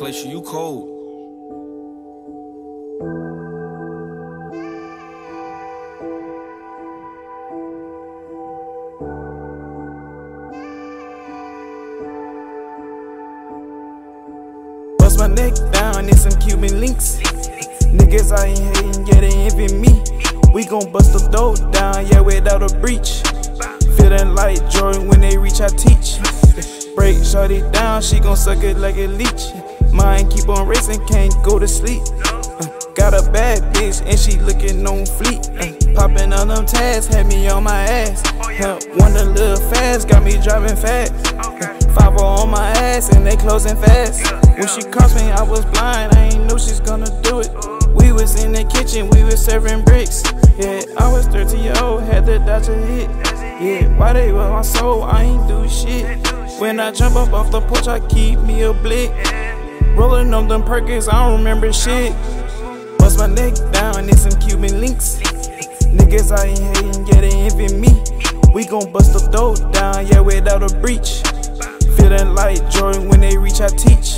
Glacier, you cold. Bust my neck down in some Cuban links. Niggas I ain't hating, yeah, they envy me. We gon' bust the door down, yeah, without a breach. Feeling like Jordan when they reach, I teach. Break shorty down, she gon' suck it like a leech. Mind keep on racing, can't go to sleep. Uh, got a bad bitch and she looking on fleet. Uh, popping on them tags, had me on my ass. Uh, wonder little fast, got me driving fast. Uh, Five on my ass and they closing fast. When she crossed me, I was blind, I ain't know she's gonna do it. We was in the kitchen, we was serving bricks. Yeah, I was 13 year old, had to dodge a hit. Yeah, why they with my soul? I ain't do shit. When I jump up off the porch, I keep me a blick. Rolling on them perkins, I don't remember shit. Bust my neck down in some Cuban links. Niggas I ain't hating, yeah, they envy me. We gon' bust the door down, yeah, without a breach. Feeling like Jordan when they reach, I teach.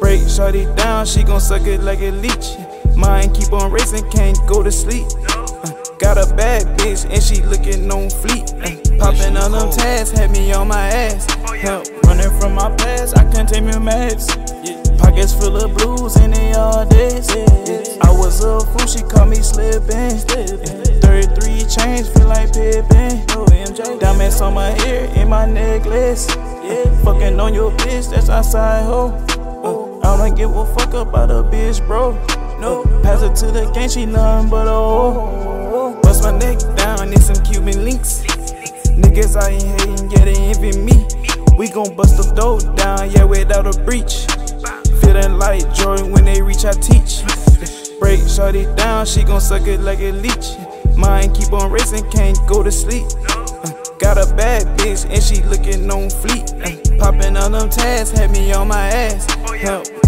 Break shorty down, she gon' suck it like a leech. Mind keep on racing, can't go to sleep. Uh, got a bad bitch and she looking on fleet. Uh, on them tags, had me on my ass. Help running from my past, I can't take me meds. Pockets full of blues and they all days. I was a fool, she caught me slipping. 33 chains feel like Pippen. Diamonds on my ear and my necklace. Fucking on your bitch, that's outside hoe. I don't give a fuck about a bitch, bro. No, pass it to the gang, she nothing but a hoe. Bust my neck down need some Cuban links. Niggas I ain't hating, yeah, they envy me. We gon' bust the door down, yeah, without a breach. Feeling like Jordan when they reach, I teach. Break shorty down, she gon' suck it like a leech. Mind keep on racing, can't go to sleep. Uh, got a bad bitch and she looking on fleet. Uh, popping on them tags, had me on my ass. Help